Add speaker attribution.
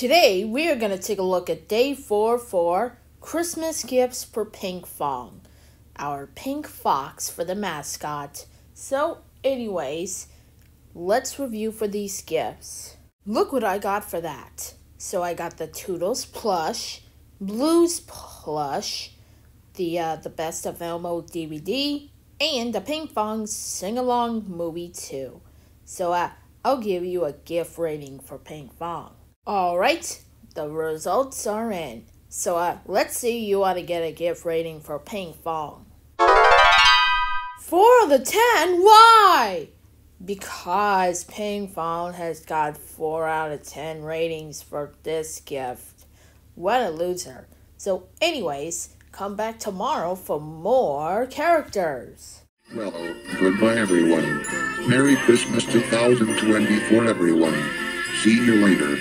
Speaker 1: Today, we are going to take a look at day four for Christmas gifts for Pink Pinkfong, our pink fox for the mascot. So, anyways, let's review for these gifts. Look what I got for that. So, I got the Toodles plush, Bluz plush, the uh, the Best of Elmo DVD, and the Pinkfong sing along movie too. So, uh, I'll give you a gift rating for Pinkfong. Alright, the results are in. So uh, let's see you ought to get a gift rating for Pinkfong. 4 of the 10? Why? Because Pinkfong has got 4 out of 10 ratings for this gift. What a loser. So anyways, come back tomorrow for more characters.
Speaker 2: Well, goodbye everyone. Merry Christmas 2020 for everyone. See you later.